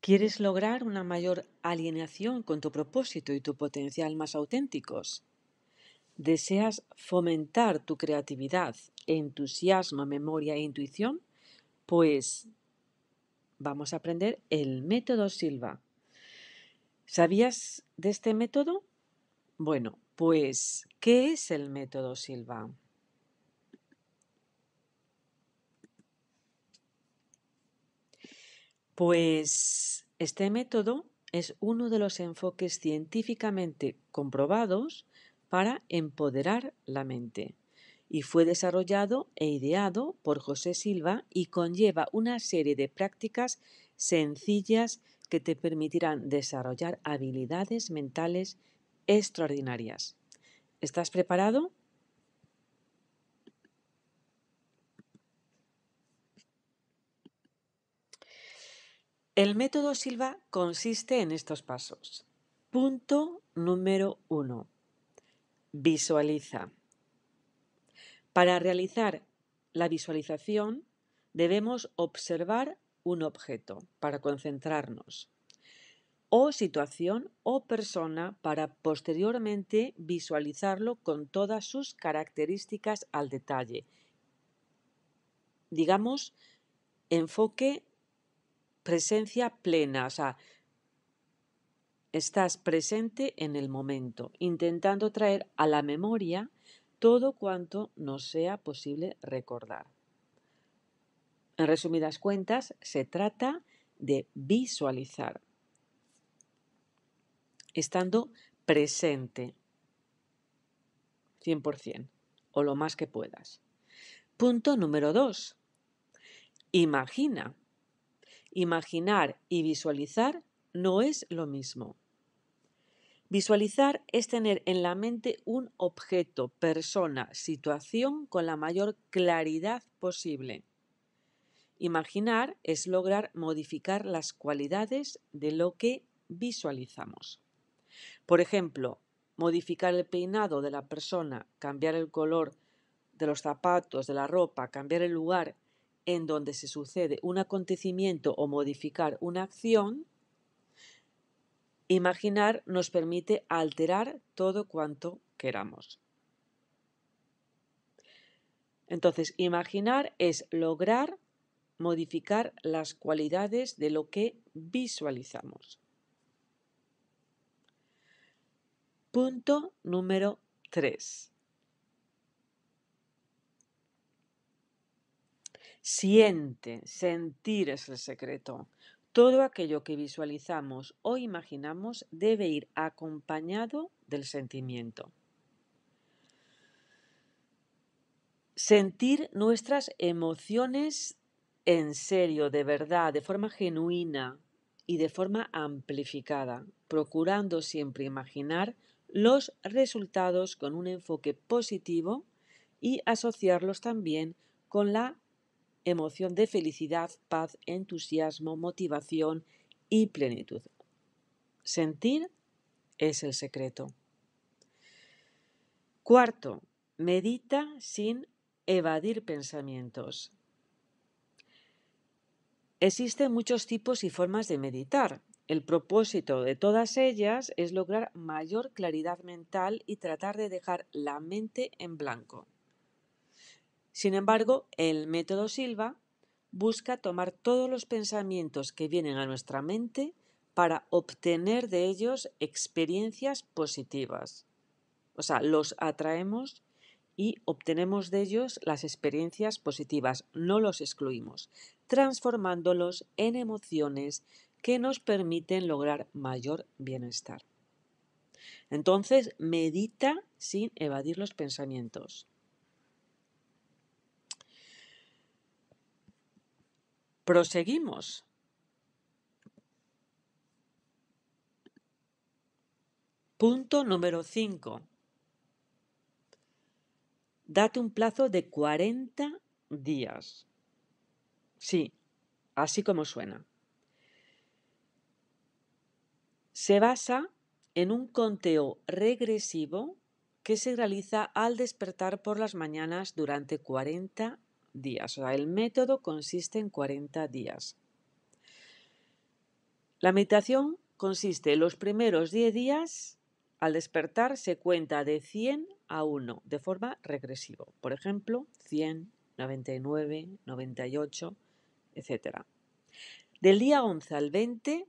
¿Quieres lograr una mayor alineación con tu propósito y tu potencial más auténticos? ¿Deseas fomentar tu creatividad, entusiasmo, memoria e intuición? Pues vamos a aprender el método Silva. ¿Sabías de este método? Bueno, pues, ¿qué es el método Silva? Pues este método es uno de los enfoques científicamente comprobados para empoderar la mente y fue desarrollado e ideado por José Silva y conlleva una serie de prácticas sencillas que te permitirán desarrollar habilidades mentales extraordinarias. ¿Estás preparado? El método Silva consiste en estos pasos. Punto número uno. Visualiza. Para realizar la visualización debemos observar un objeto para concentrarnos o situación o persona para posteriormente visualizarlo con todas sus características al detalle. Digamos, enfoque presencia plena, o sea, estás presente en el momento, intentando traer a la memoria todo cuanto nos sea posible recordar. En resumidas cuentas, se trata de visualizar, estando presente 100% o lo más que puedas. Punto número dos. Imagina. Imaginar y visualizar no es lo mismo. Visualizar es tener en la mente un objeto, persona, situación con la mayor claridad posible. Imaginar es lograr modificar las cualidades de lo que visualizamos. Por ejemplo, modificar el peinado de la persona, cambiar el color de los zapatos, de la ropa, cambiar el lugar en donde se sucede un acontecimiento o modificar una acción, imaginar nos permite alterar todo cuanto queramos. Entonces, imaginar es lograr modificar las cualidades de lo que visualizamos. Punto número 3. Siente, sentir es el secreto. Todo aquello que visualizamos o imaginamos debe ir acompañado del sentimiento. Sentir nuestras emociones en serio, de verdad, de forma genuina y de forma amplificada, procurando siempre imaginar los resultados con un enfoque positivo y asociarlos también con la emoción de felicidad, paz, entusiasmo, motivación y plenitud. Sentir es el secreto. Cuarto, medita sin evadir pensamientos. Existen muchos tipos y formas de meditar. El propósito de todas ellas es lograr mayor claridad mental y tratar de dejar la mente en blanco. Sin embargo, el método Silva busca tomar todos los pensamientos que vienen a nuestra mente para obtener de ellos experiencias positivas. O sea, los atraemos y obtenemos de ellos las experiencias positivas, no los excluimos, transformándolos en emociones que nos permiten lograr mayor bienestar. Entonces, medita sin evadir los pensamientos. Proseguimos. Punto número 5. Date un plazo de 40 días. Sí, así como suena. Se basa en un conteo regresivo que se realiza al despertar por las mañanas durante 40 días. O sea, el método consiste en 40 días. La meditación consiste en los primeros 10 días, al despertar se cuenta de 100 a 1 de forma regresiva. Por ejemplo, 100, 99, 98, etc. Del día 11 al 20,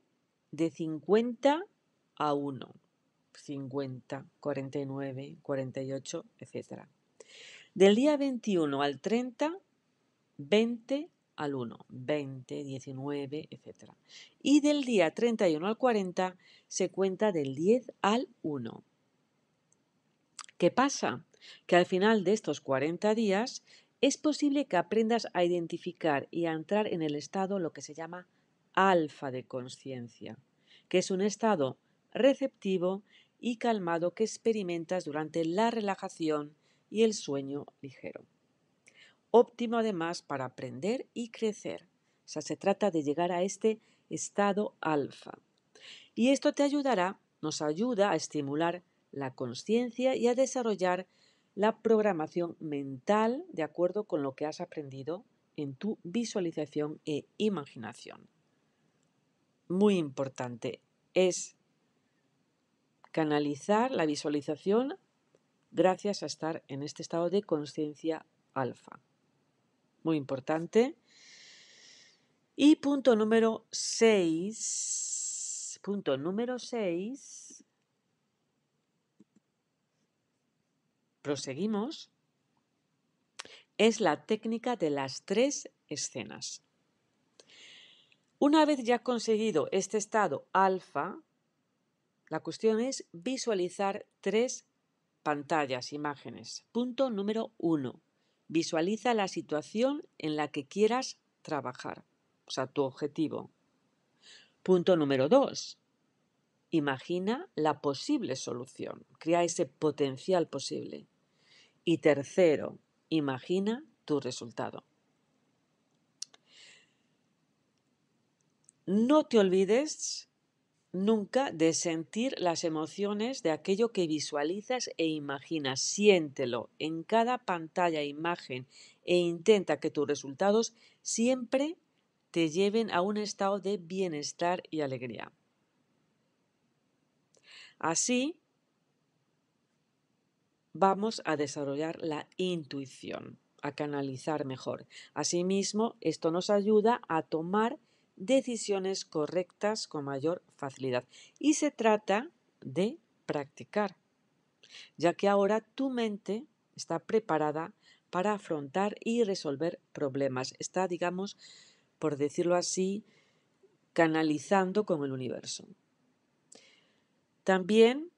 de 50 a 1. 50, 49, 48, etc. Del día 21 al 30, 20 al 1, 20, 19, etc. Y del día 31 al 40 se cuenta del 10 al 1. ¿Qué pasa? Que al final de estos 40 días es posible que aprendas a identificar y a entrar en el estado lo que se llama alfa de conciencia, que es un estado receptivo y calmado que experimentas durante la relajación y el sueño ligero. Óptimo además para aprender y crecer. O sea, se trata de llegar a este estado alfa. Y esto te ayudará, nos ayuda a estimular la conciencia y a desarrollar la programación mental de acuerdo con lo que has aprendido en tu visualización e imaginación. Muy importante es canalizar la visualización gracias a estar en este estado de conciencia alfa. Muy importante. Y punto número 6. Punto número 6. Proseguimos. Es la técnica de las tres escenas. Una vez ya conseguido este estado alfa, la cuestión es visualizar tres pantallas, imágenes. Punto número uno. Visualiza la situación en la que quieras trabajar, o sea, tu objetivo. Punto número dos. Imagina la posible solución, crea ese potencial posible. Y tercero, imagina tu resultado. No te olvides nunca de sentir las emociones de aquello que visualizas e imaginas. Siéntelo en cada pantalla, imagen e intenta que tus resultados siempre te lleven a un estado de bienestar y alegría. Así vamos a desarrollar la intuición, a canalizar mejor. Asimismo, esto nos ayuda a tomar decisiones correctas con mayor facilidad. Y se trata de practicar, ya que ahora tu mente está preparada para afrontar y resolver problemas. Está, digamos, por decirlo así, canalizando con el universo. También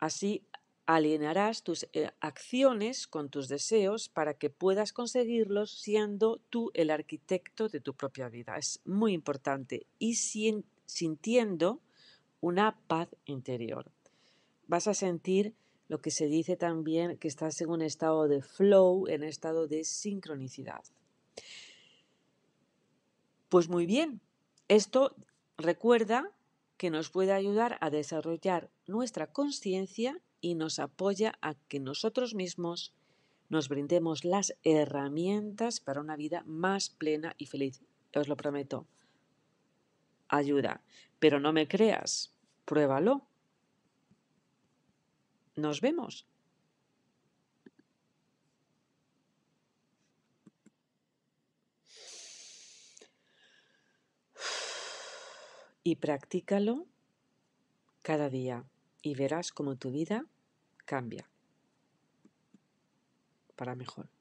así alinearás tus eh, acciones con tus deseos para que puedas conseguirlos siendo tú el arquitecto de tu propia vida. Es muy importante y sintiendo una paz interior. Vas a sentir lo que se dice también que estás en un estado de flow, en estado de sincronicidad. Pues muy bien, esto recuerda que nos puede ayudar a desarrollar nuestra conciencia y nos apoya a que nosotros mismos nos brindemos las herramientas para una vida más plena y feliz. Os lo prometo. Ayuda. Pero no me creas. Pruébalo. Nos vemos. Y practícalo cada día y verás cómo tu vida cambia para mejor.